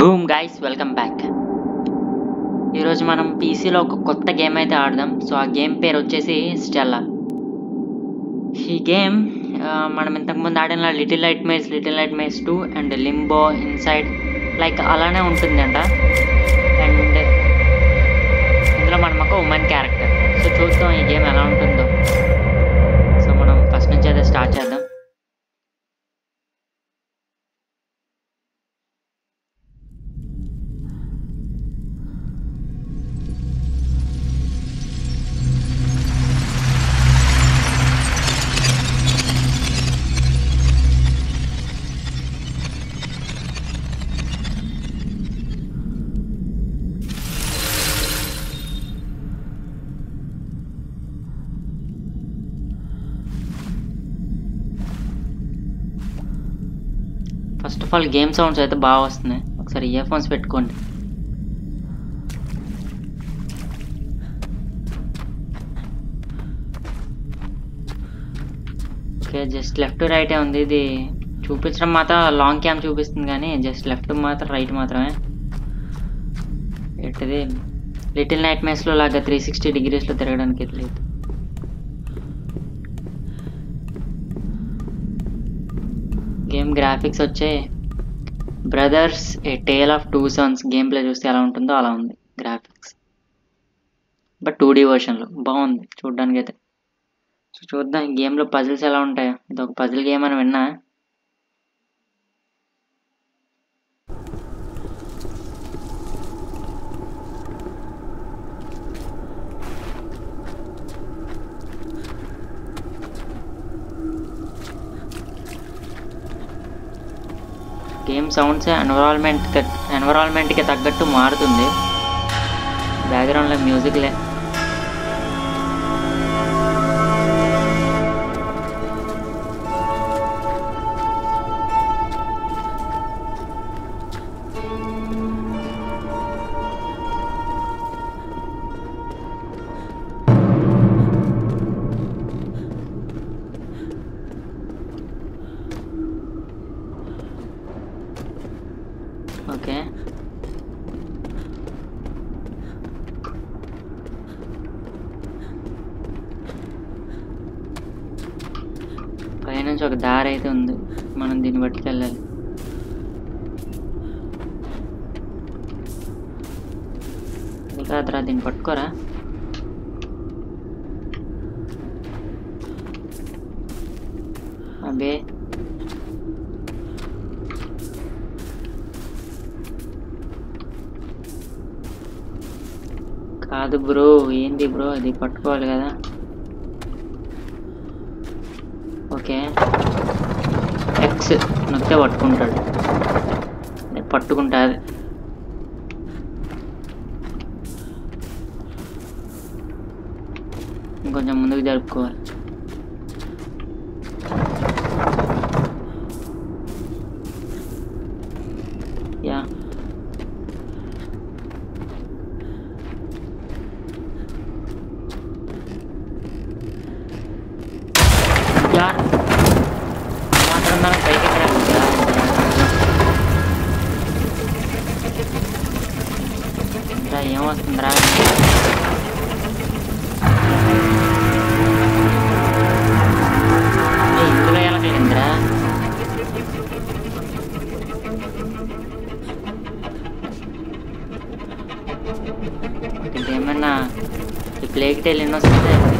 Boom guys welcome back ఈరోజు మనం పీసీలో ఒక కొత్త గేమ్ అయితే ఆడదాం. సో ఆ గేమ్ పేరు వచ్చేసి స్టెల్లా ఈ గేమ్ మనం ఇంతకుముందు ఆడిన Little Nightmares Little Nightmares two and Limbo Inside like అలానే ఉంటుందంట. అండ్ ఇందులో మనం ఒక ఉమెన్ క్యారెక్టర్ సో చూద్దాం ఈ గేమ్ ఎలా ఉంటుందో. సో మనం ఫస్ట్ నుంచి అయితే స్టార్ట్ చేద్దాం. ఆల్ గేమ్ సౌండ్స్ అయితే బాగా వస్తున్నాయి ఒకసారి ఇయర్ ఫోన్స్ పెట్టుకోండి ఓకే జస్ట్ లెఫ్ట్ రైటే ఉంది ఇది చూపించడం మాత్రం లాంగ్ క్యామ్ చూపిస్తుంది కానీ జస్ట్ లెఫ్ట్ మాత్రం రైట్ మాత్రమే ఏంటిది లిటిల్ నైట్ మేస్లో లాగా త్రీ సిక్స్టీ డిగ్రీస్లో తిరగడానికి లేదు గేమ్ గ్రాఫిక్స్ వచ్చే brothers a tale of two sons game play చూస్తే ఎలా ఉంటుందో అలా ఉంది గ్రాఫిక్స్ బట్ టూ డీ వర్షన్లో బాగుంది చూడడానికి అయితే సో చూద్దాం ఈ గేమ్లో పజిల్స్ ఎలా ఉంటాయో. ఇది ఒక పజిల్ గేమ్ అని విన్నా గేమ్ సౌండ్స్ ఎన్విరాన్మెంట్ ఎన్విరాన్మెంట్కి తగ్గట్టు మారుతుంది. బ్యాక్గ్రౌండ్లో మ్యూజిక్లే లే. అబే కాదు బ్రో ఏంది బ్రో? అది పట్టుకోవాలి కదా. ఓకే. ఎక్స్ నొక్కే పట్టుకుంటాడు. అది ఏం వస్తుందిరా ఇందులో ఎలా కలిగిందిరా ఈ ప్లేకి టైల్ ఎన్ని వస్తుంది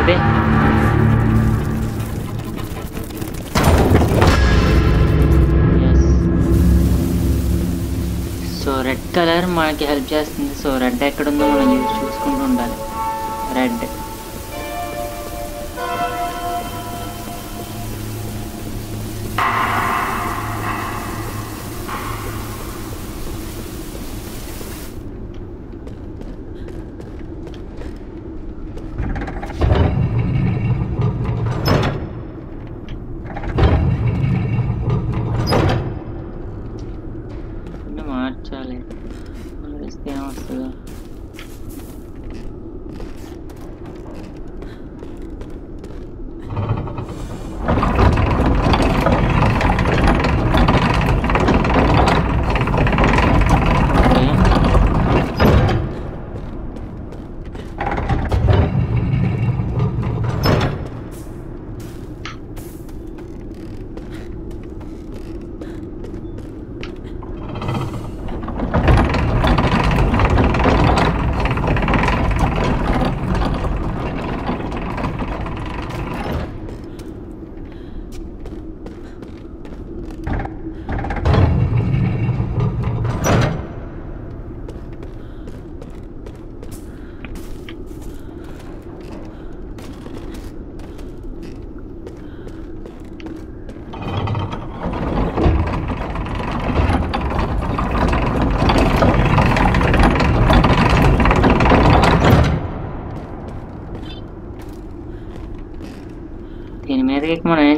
అదే. సో రెడ్ కలర్ మనకి హెల్ప్ చేస్తుంది. సో రెడ్ ఎక్కడుందో మనం చూసుకుంటూ ఉండాలి. రెడ్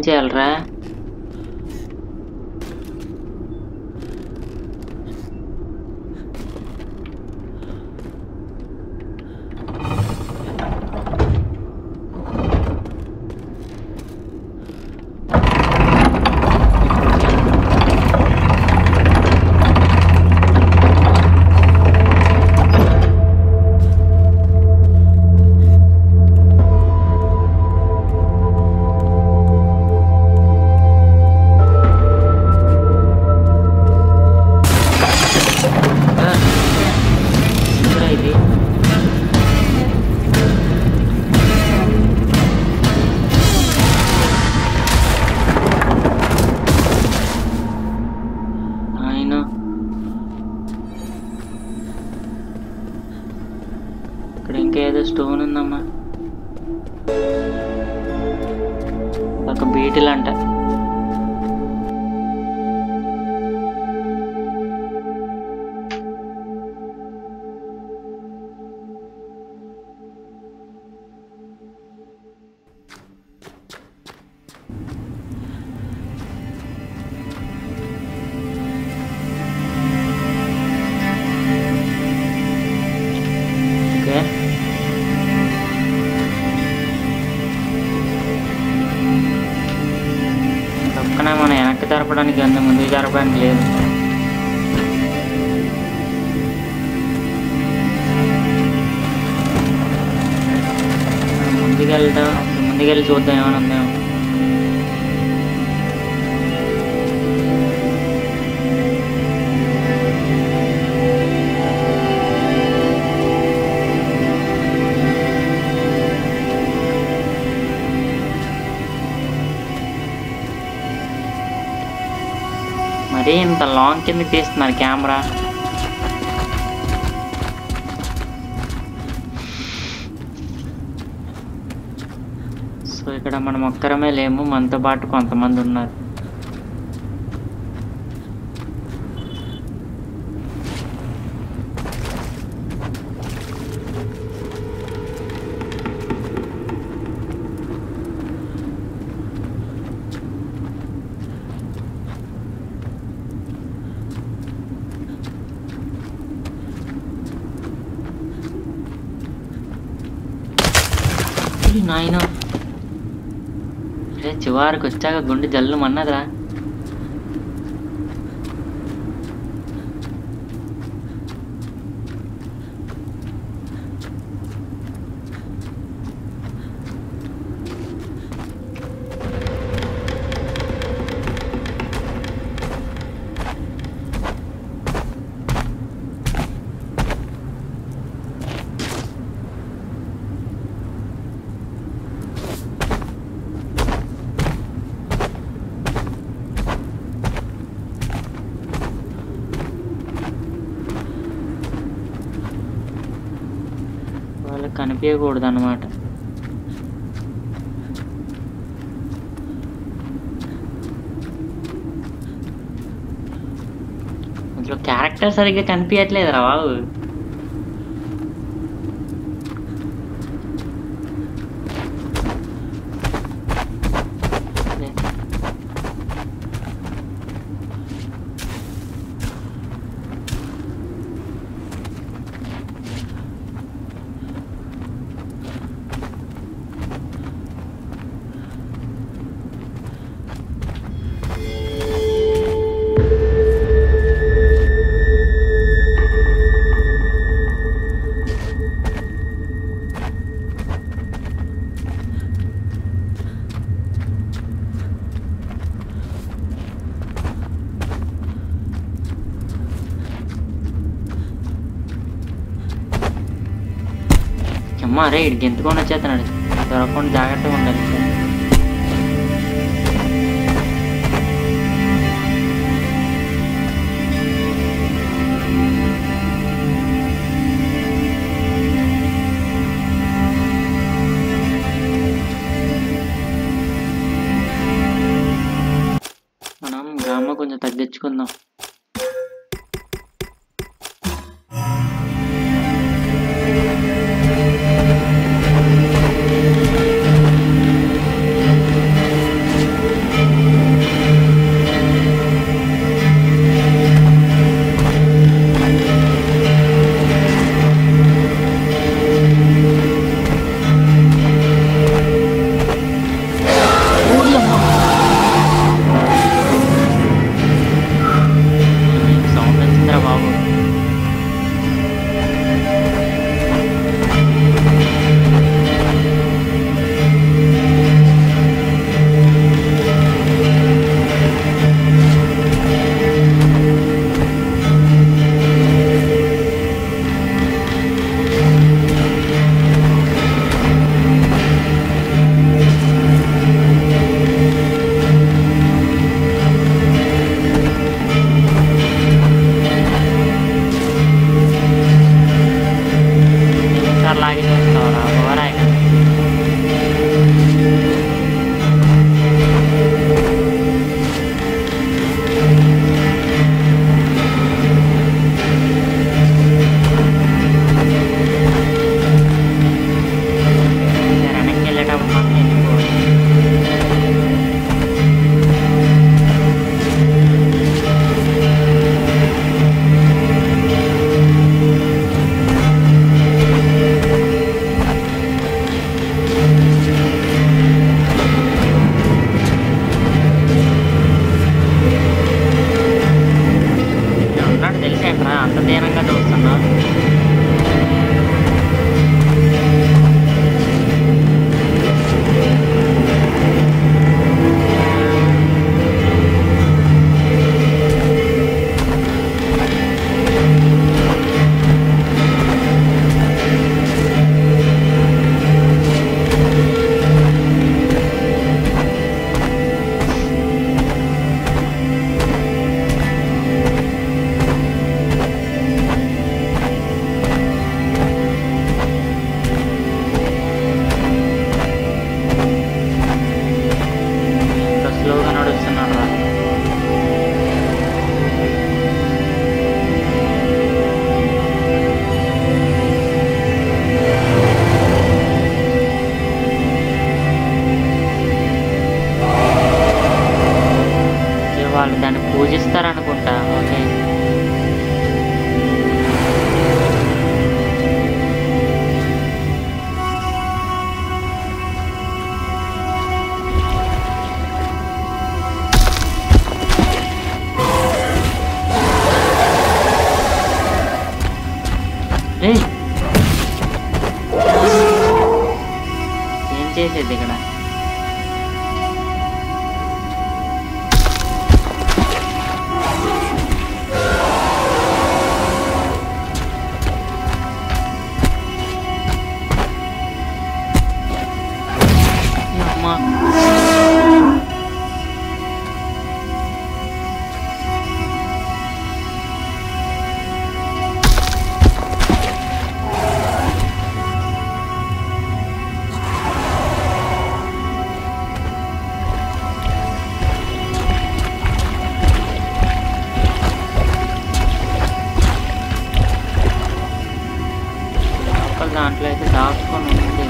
Yelra జరపడానికి అంత ముందుకు జరపడానికి లేదు ముందుకు వెళ్దాం ముందుకు వెళ్ళి చూద్దాం ఏమైనా ఉందేమో అదే ఇంత లాంగ్ కింద తీస్తున్నారు కెమెరా సో ఇక్కడ మనం ఒక్కరమే లేము మనతో పాటు కొంతమంది ఉన్నారు. నాయన. రే చివరికి వచ్చాక గుండె జల్లు మన్నదిరా వాళ్ళకి కనిపించకూడదు అనమాట ఇందులో క్యారెక్టర్ సరిగ్గా కనిపించట్లేదురా బాబు. అమ్మ రే ఇడికి ఎంతుకొని వచ్చేస్తున్నాడు దొరకకుండా జాగ్రత్తగా ఉండాలి. రేయ్ ఏం చేసేది ఇక్కడ. ఈ దాంట్లో అయితే దాచుకొని ఉంది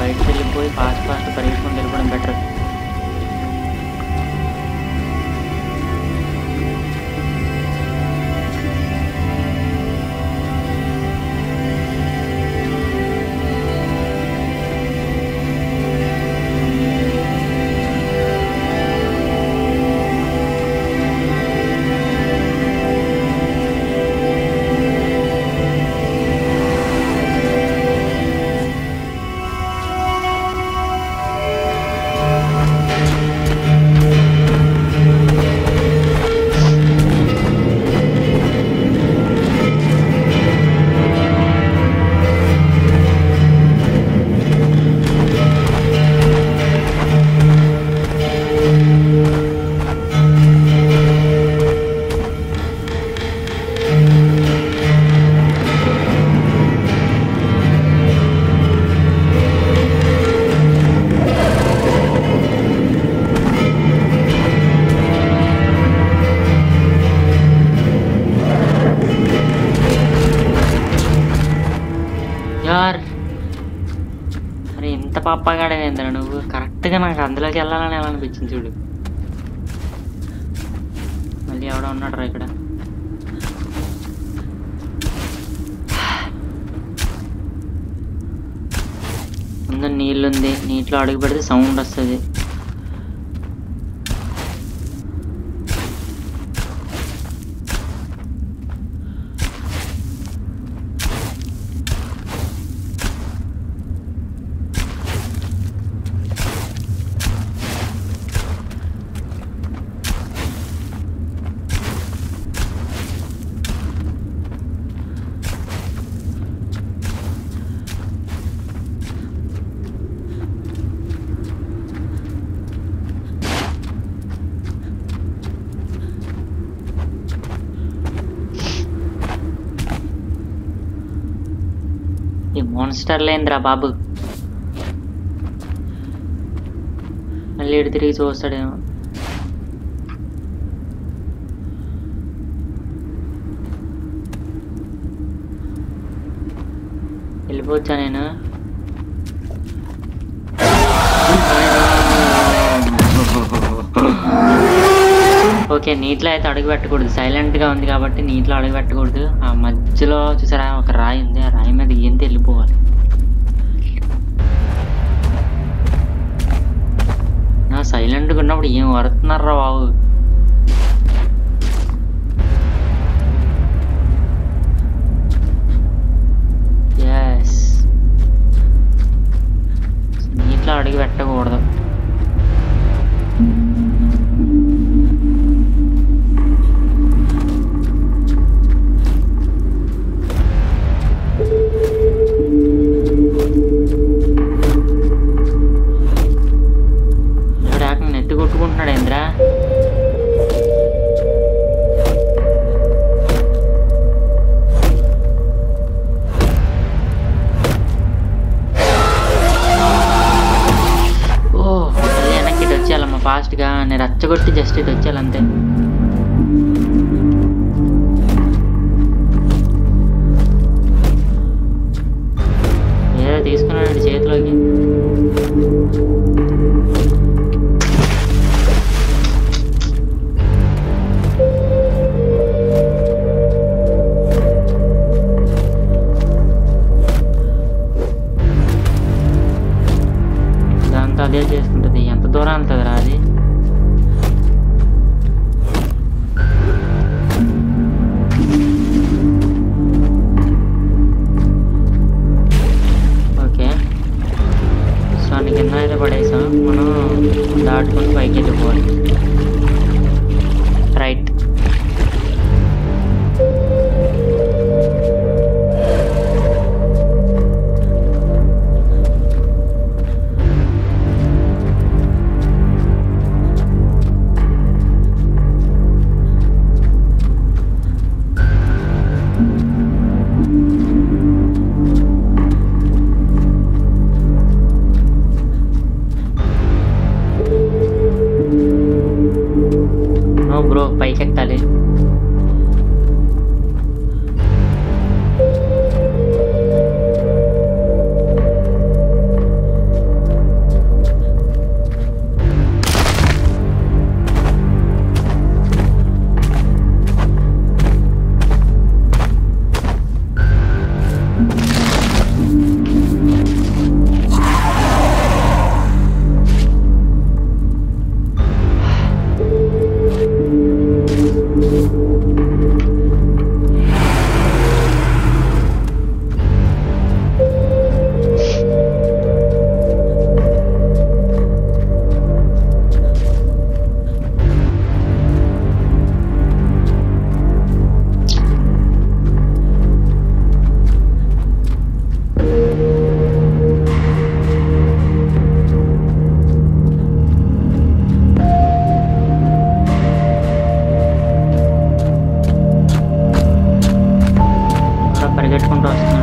బయటకు వెళ్ళిపోయి ఫాస్ట్ ఫాస్ట్ పరిగెత్తుకొని వెళ్ళిపోవడం బెటర్ అనిపించింది చూడు. మళ్ళీ ఎవడో ఉన్నాడు రా ఇక్కడ. ముందు నీళ్ళు ఉంది నీటిలో అడుగు పెడితే సౌండ్ వస్తుంది. ఈ మోన్స్టర్ లేదురా బాబు. మళ్ళీ ఇటు తిరిగి చూస్తాడేమో. వెళ్ళిపోవచ్చా నేను? ఓకే నీటిలో అయితే అడుగు పెట్టకూడదు. సైలెంట్గా ఉంది కాబట్టి నీటిలో అడుగు పెట్టకూడదు. ఆ మధ్యలో చూసారా ఒక రాయి ఉంది. ఆ రాయి మీద ఎంత వెళ్ళిపోవాలి? నా సైలెంట్గా ఉన్నప్పుడు ఏం వరుతున్నారా బాబు? ఎస్ నీటిలో అడుగు పెట్టకూడదు. sido Chalante. around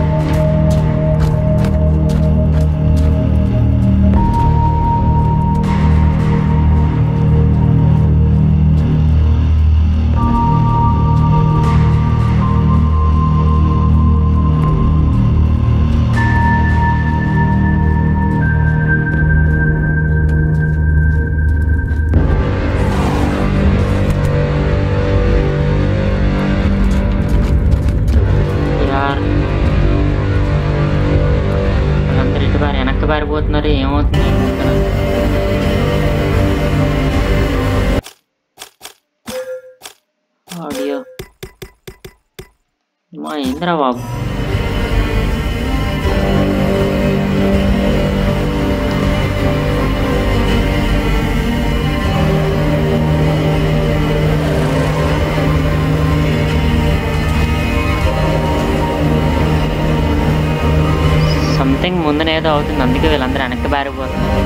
సంథింగ్ ముందునేదో అవుతుంది. అందుకే వీళ్ళందరూ వెనక్కి పారిపోతున్నారు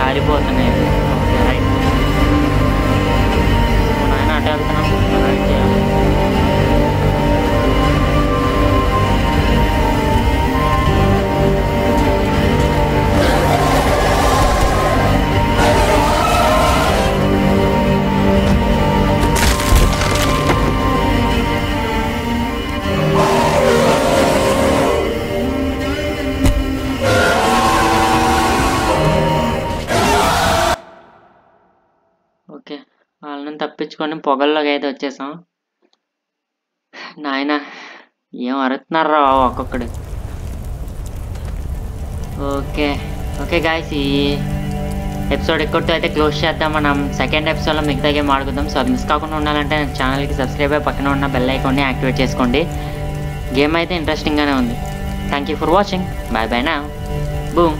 కారిపోతున్నాయి వాళ్ళని పొగల్లోకి అయితే వచ్చేసాం. నాయన ఏం అరుతున్నారా బాబు ఒక్కొక్కడు? ఓకే ఓకే గాయస్ ఈ ఎపిసోడ్ ఎక్కువ అయితే క్లోజ్ చేద్దాం. మనం సెకండ్ ఎపిసోడ్లో మిగతా గేమ్ ఆడుకుందాం. సో అది మిస్ కాకుండా ఉండాలంటే ఛానల్కి సబ్స్క్రైబ్ అయ్యి పక్కన ఉన్న బెల్ ఐకాన్ని యాక్టివేట్ చేసుకోండి. గేమ్ అయితే ఇంట్రెస్టింగ్గానే ఉంది. Thank you for watching bye bye నా బూమ్